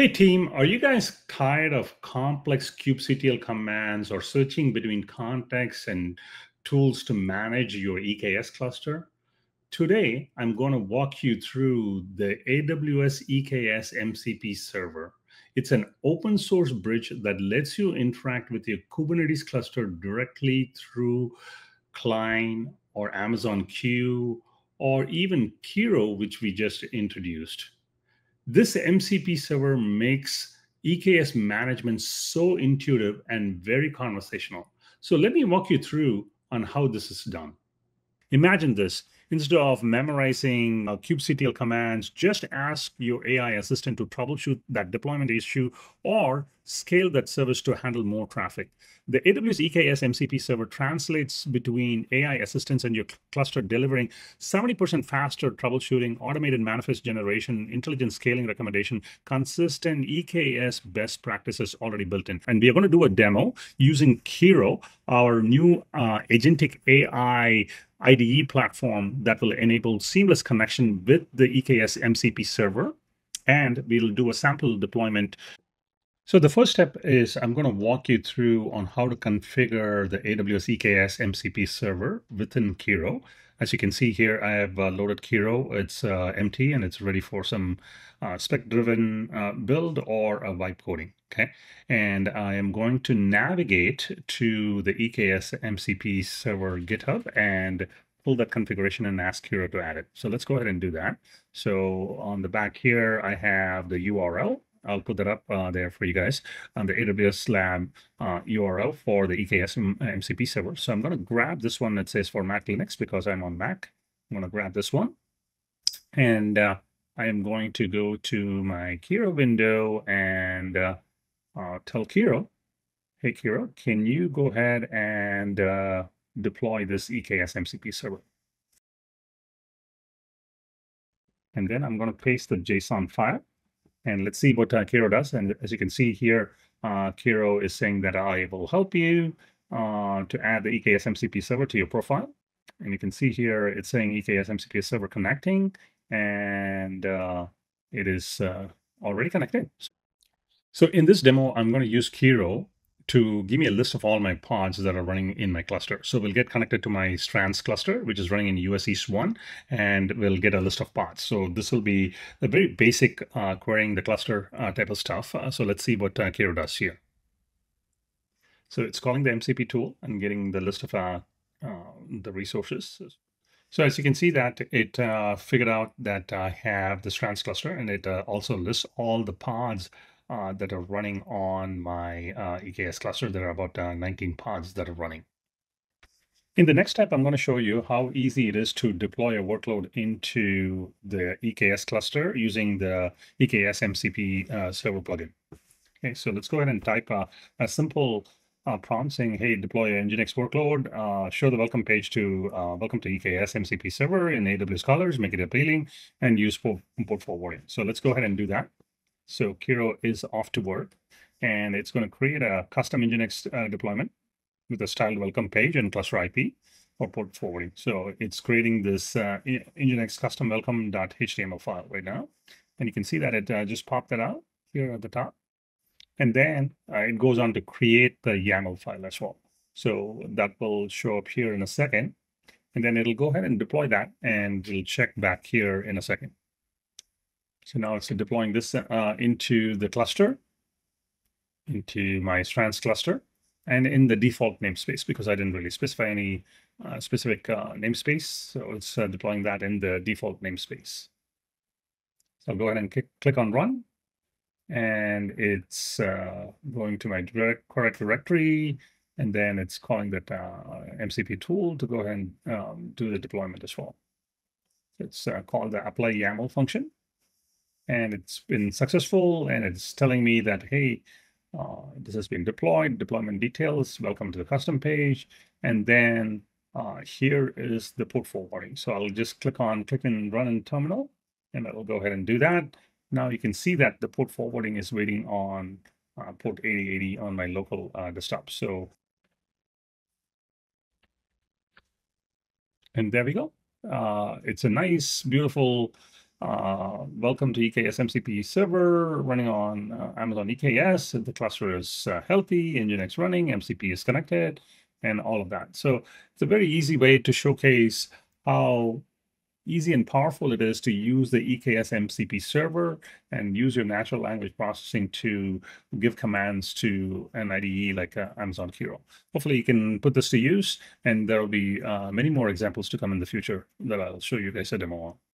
Hey team, are you guys tired of complex kubectl commands or searching between contexts and tools to manage your EKS cluster? Today, I'm going to walk you through the AWS EKS MCP server. It's an open source bridge that lets you interact with your Kubernetes cluster directly through Cline or Amazon Q or even Kiro, which we just introduced. This MCP server makes EKS management so intuitive and very conversational. So let me walk you through on how this is done. Imagine this. Instead of memorizing uh, kubectl commands, just ask your AI assistant to troubleshoot that deployment issue or scale that service to handle more traffic. The AWS EKS MCP server translates between AI assistance and your cluster, delivering 70% faster troubleshooting, automated manifest generation, intelligent scaling recommendation, consistent EKS best practices already built in. And we are going to do a demo using Kiro, our new uh, agentic AI IDE platform that will enable seamless connection with the EKS MCP server. And we'll do a sample deployment. So the first step is I'm going to walk you through on how to configure the AWS EKS MCP server within Kiro. As you can see here, I have uh, loaded Kiro. It's uh, empty and it's ready for some uh, spec-driven uh, build or a vibe coding. Okay, and I am going to navigate to the EKS MCP server GitHub and pull that configuration and ask Kiro to add it. So let's go ahead and do that. So on the back here, I have the URL I'll put that up uh, there for you guys on the AWS Lab uh, URL for the EKS MCP server. So I'm going to grab this one that says for Mac Linux because I'm on Mac. I'm going to grab this one. And uh, I am going to go to my Kiro window and uh, uh, tell Kiro, hey Kiro, can you go ahead and uh, deploy this EKS MCP server? And then I'm going to paste the JSON file and let's see what uh, Kiro does. And as you can see here, uh, Kiro is saying that I will help you uh, to add the EKS MCP server to your profile. And you can see here, it's saying EKS MCP server connecting, and uh, it is uh, already connected. So in this demo, I'm going to use Kiro to give me a list of all my pods that are running in my cluster. So we'll get connected to my strands cluster, which is running in US East 1, and we'll get a list of pods. So this will be a very basic uh, querying the cluster uh, type of stuff. Uh, so let's see what uh, Kiro does here. So it's calling the MCP tool and getting the list of uh, uh, the resources. So as you can see that it uh, figured out that I have the strands cluster and it also lists all the pods uh, that are running on my uh, EKS cluster. There are about uh, 19 pods that are running. In the next step, I'm going to show you how easy it is to deploy a workload into the EKS cluster using the EKS MCP uh, server plugin. Okay, so let's go ahead and type a, a simple uh, prompt saying, hey, deploy a Nginx workload, uh, show the welcome page to welcome to EKS MCP server in AWS colors, make it appealing, and use port forwarding. So let's go ahead and do that. So Kiro is off to work and it's going to create a custom Nginx uh, deployment with a styled welcome page and cluster IP for port forwarding. So it's creating this uh, Nginx custom welcome.html file right now. And you can see that it uh, just popped that out here at the top. And then uh, it goes on to create the YAML file as well. So that will show up here in a second. And then it'll go ahead and deploy that and it'll check back here in a second. So now it's deploying this uh, into the cluster, into my strands cluster, and in the default namespace because I didn't really specify any uh, specific uh, namespace. So it's uh, deploying that in the default namespace. So I'll go ahead and click, on run. And it's uh, going to my direct, correct directory. And then it's calling that uh, MCP tool to go ahead and um, do the deployment as well. It's called the apply YAML function and it's been successful and it's telling me that, hey, uh, this has been deployed, deployment details, welcome to the custom page. And then uh, here is the port forwarding. So I'll just click on click and run in terminal and I will go ahead and do that. Now you can see that the port forwarding is waiting on uh, port 8080 on my local uh, desktop. So, and there we go. Uh, it's a nice, beautiful uh, welcome to EKS MCP server running on uh, Amazon EKS. The cluster is uh, healthy, Nginx running, MCP is connected, and all of that. So it's a very easy way to showcase how easy and powerful it is to use the EKS MCP server and use your natural language processing to give commands to an IDE like uh, Amazon Kiro. Hopefully you can put this to use and there will be uh, many more examples to come in the future that I'll show you guys a demo on.